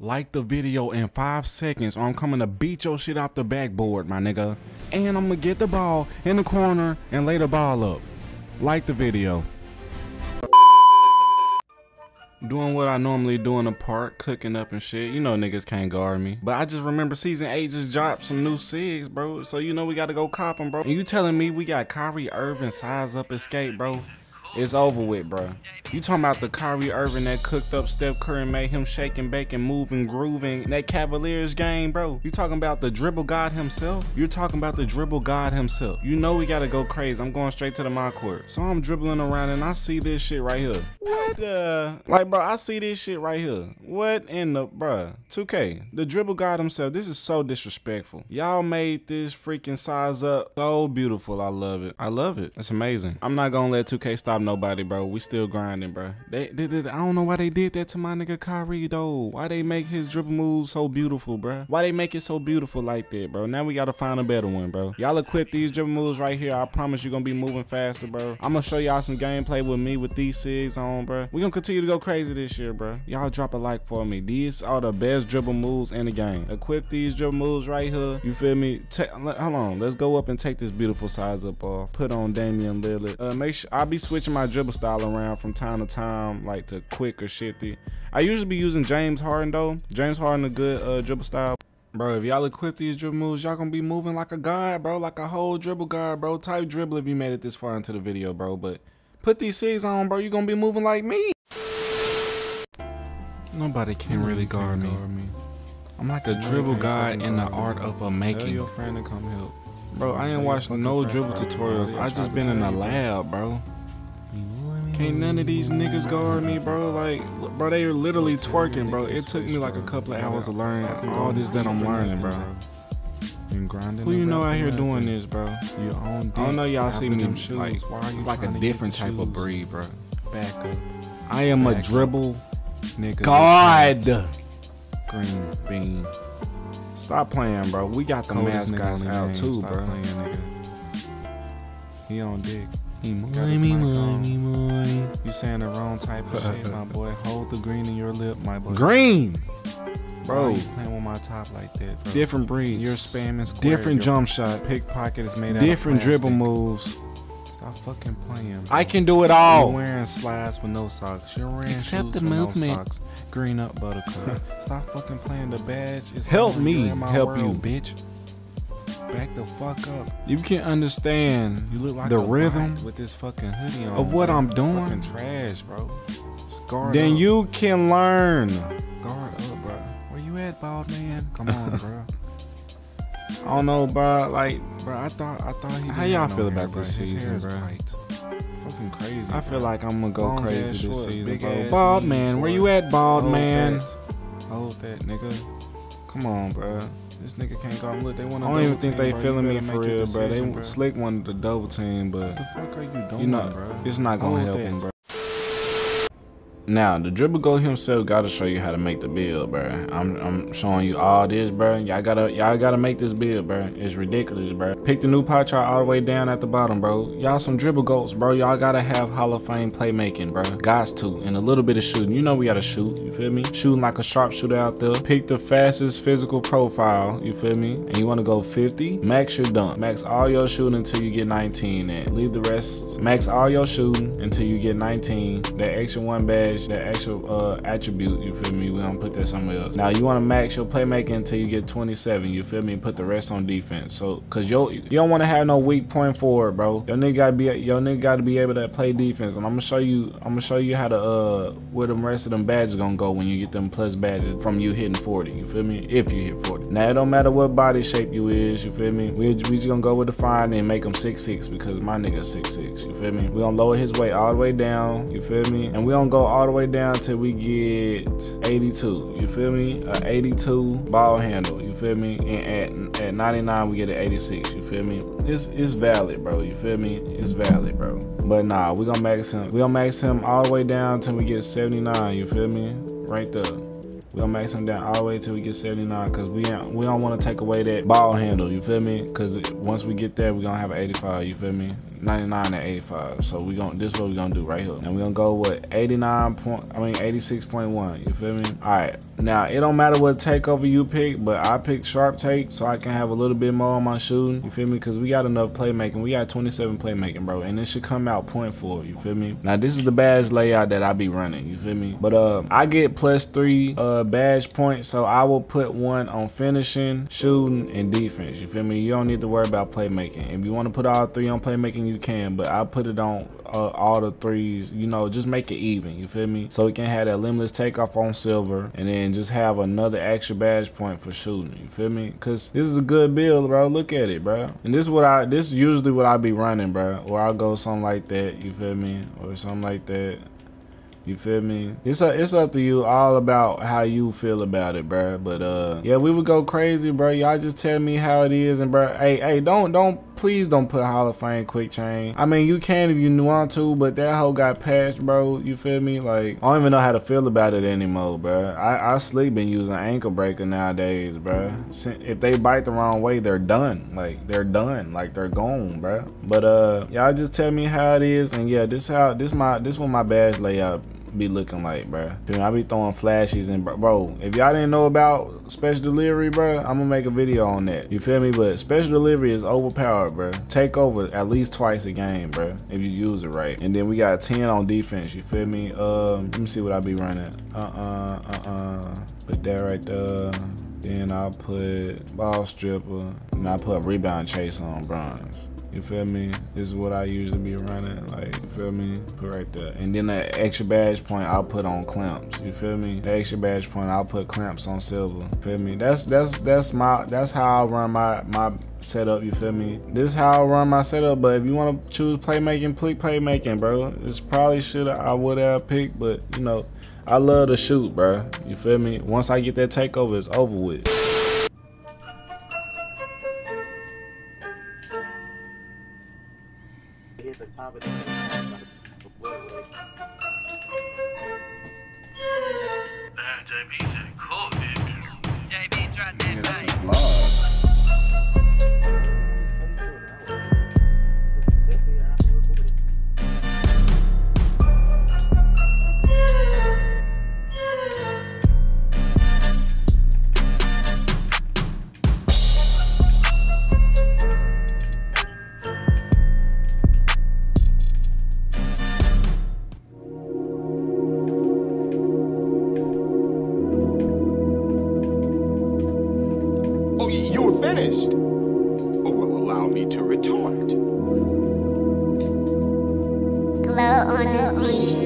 like the video in five seconds or I'm coming to beat your shit off the backboard, my nigga. And I'm gonna get the ball in the corner and lay the ball up. Like the video. Doing what I normally do in the park, cooking up and shit. You know niggas can't guard me. But I just remember season 8 just dropped some new SIGs, bro. So you know we gotta go cop them, bro. And you telling me we got Kyrie Irving size up escape, bro? It's over with, bro. You talking about the Kyrie Irving that cooked up Steph Curry and made him shaking, baking, moving, grooving in that Cavaliers game, bro. You talking about the dribble god himself? You're talking about the dribble god himself. You know we gotta go crazy. I'm going straight to the my court. So I'm dribbling around and I see this shit right here. What the? Like, bro, I see this shit right here. What in the, bro? 2K, the dribble god himself. This is so disrespectful. Y'all made this freaking size up so beautiful. I love it. I love it. It's amazing. I'm not gonna let 2K stop nobody, bro. We still grinding, bro. They, they, they, I don't know why they did that to my nigga Kyrie, though. Why they make his dribble moves so beautiful, bro? Why they make it so beautiful like that, bro? Now we gotta find a better one, bro. Y'all equip these dribble moves right here. I promise you're gonna be moving faster, bro. I'm gonna show y'all some gameplay with me with these SIGs on, bro. We gonna continue to go crazy this year, bro. Y'all drop a like for me. These are the best dribble moves in the game. Equip these dribble moves right here. You feel me? Ta hold on. Let's go up and take this beautiful size up off. Put on Damian Lillard. Uh, make sure I'll be switching my dribble style around from time to time, like to quick or shifty. I usually be using James Harden though. James Harden a good uh, dribble style. Bro, if y'all equip these dribble moves, y'all gonna be moving like a god, bro. Like a whole dribble guard, bro. Type dribble if you made it this far into the video, bro. But put these SIGs on, bro. You gonna be moving like me. Nobody can really guard me. I'm like a dribble guy in the art of a making. Tell your friend to come help. Bro, I ain't watched no dribble tutorials. I just been in the lab, bro. Can't none of these niggas guard me, bro. Like, bro, they are literally twerking, bro. It took me like a couple of hours to learn all this that I'm learning, bro. Who you know out here doing this, bro? Your own I don't know y'all see me like, it's like a different type of breed, bro. Back up. I am a dribble nigga. God. Green bean. Stop playing, bro. We got the mascots out too, bro. Playing, nigga. he on dick. He money, money, money. You saying the wrong type of shit, my boy. Hold the green in your lip, my boy. Green! Bro, you playing with my top like that, bro. Different breeds. You're spamming square. Different jump shot. Pickpocket is made out Different dribble moves. Stop fucking playing. Bro. I can do it all. You're wearing slides with no socks. You're wearing Except shoes the with movement. no socks. Green up buttercup. Stop fucking playing the badge. Is help me help world, you, bitch. Back the fuck up. You can't understand. You look like the rhythm with this fucking hoodie on. Of what bro. I'm doing. Fucking trash, bro. Then up. you can learn. Guard up, bro. Where you at, bald man? Come on, bro. I don't know, bro. Like, bro, I thought, I thought he. How y'all feel about this season, bro? Fucking crazy. I feel like I'm gonna go Long crazy this short, season, bro. Bald man, where you at, bald Hold man? That. Hold that, nigga. Come on, bro. This nigga can't go. Look, they want to. I don't even think they feeling me for real, bro. They bro. slick wanted the double team, but what the fuck are you doing, you know, bro? It's not gonna help him, bro. Now, the dribble go himself gotta show you how to make the build, bro. I'm, I'm showing you all this, bro. Y'all gotta y'all gotta make this build, bro. It's ridiculous, bro. Pick the new pie chart all the way down at the bottom, bro. Y'all some dribble goats, bro. Y'all gotta have Hall of Fame playmaking, bro. Guys too, and a little bit of shooting. You know we gotta shoot, you feel me? Shooting like a sharpshooter out there. Pick the fastest physical profile, you feel me? And you wanna go 50, max your dunk. Max all your shooting until you get 19 and leave the rest. Max all your shooting until you get 19. That extra one badge that actual uh, attribute, you feel me? We gonna put that somewhere else. Now you wanna max your playmaking until you get 27, you feel me? Put the rest on defense. So, cause yo, you don't wanna have no weak point forward, bro. Your nigga gotta be, your nigga gotta be able to play defense. And I'm gonna show you, I'm gonna show you how to, uh, where the rest of them badges gonna go when you get them plus badges from you hitting 40, you feel me? If you hit 40. Now it don't matter what body shape you is, you feel me? We, we just gonna go with the fine and make him 6'6", because my nigga 6'6", you feel me? We gonna lower his weight all the way down, you feel me? And we gonna go all the way down till we get 82. You feel me? A 82 ball handle. You feel me? And at, at 99 we get an 86. You feel me? It's it's valid, bro. You feel me? It's valid, bro. But nah, we gonna max him. We gonna max him all the way down till we get 79. You feel me? Right there. We gonna max him down all the way till we get 79 because we we don't want to take away that ball handle. You feel me? Because once we get there, we're gonna have an 85. You feel me? 99 and 85. So we gonna this is what we're gonna do right here. And we're gonna go with 89 point. I mean 86.1. You feel me? All right. Now it don't matter what takeover you pick, but I pick sharp take so I can have a little bit more on my shooting. You feel me? Because we got enough playmaking. We got 27 playmaking, bro, and it should come out point four. You feel me? Now this is the badge layout that I be running. You feel me? But uh, I get plus three uh badge points, so I will put one on finishing, shooting, and defense. You feel me? You don't need to worry about playmaking. If you want to put all three on playmaking, you can, but I put it on uh, all the threes. You know, just make it even. You feel me? So we can have that limitless takeoff on silver, and then just have another extra badge point for shooting. You feel me? Cause this is a good build, bro. Look at it, bro. And this is what I. This is usually what I be running, bro. Or I'll go something like that. You feel me? Or something like that. You feel me? It's a, it's up to you. All about how you feel about it, bro. But uh, yeah, we would go crazy, bro. Y'all just tell me how it is, and bro, hey, hey, don't, don't, please don't put Hall of Fame quick chain. I mean, you can if you want to, but that hoe got patched, bro. You feel me? Like, I don't even know how to feel about it anymore, bro. I, I sleep been using ankle breaker nowadays, bro. If they bite the wrong way, they're done. Like, they're done. Like, they're gone, bro. But uh, y'all just tell me how it is, and yeah, this how this my this one my badge layout be looking like, bro. I be throwing flashes and bro, if y'all didn't know about special delivery, bro, I'm gonna make a video on that. You feel me? But special delivery is overpowered, bro. Take over at least twice a game, bro, if you use it right. And then we got 10 on defense. You feel me? Um, let me see what I be running. Uh-uh, uh-uh. Put that right there. Then I'll put ball stripper. And I put rebound chase on bronze. You feel me? This is what I usually be running. Like, you feel me? Put right there. And then that extra badge point I'll put on clamps. You feel me? The extra badge point I'll put clamps on silver. Feel me? That's that's that's my that's how I run my my setup. You feel me? This is how I run my setup. But if you want to choose playmaking, click playmaking, bro. It's probably should I would have picked, but you know, I love to shoot, bro. You feel me? Once I get that takeover, it's over with. JB, on the